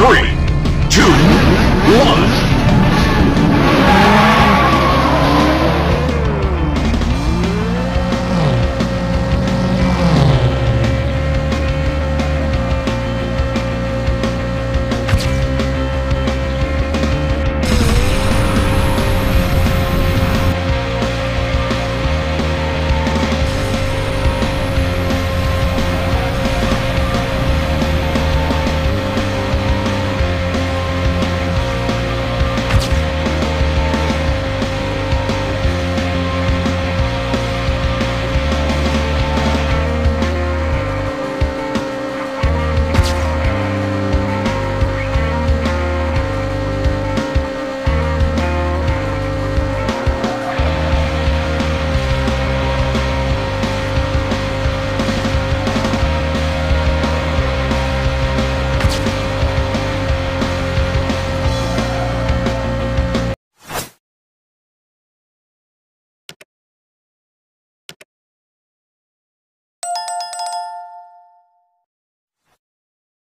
three,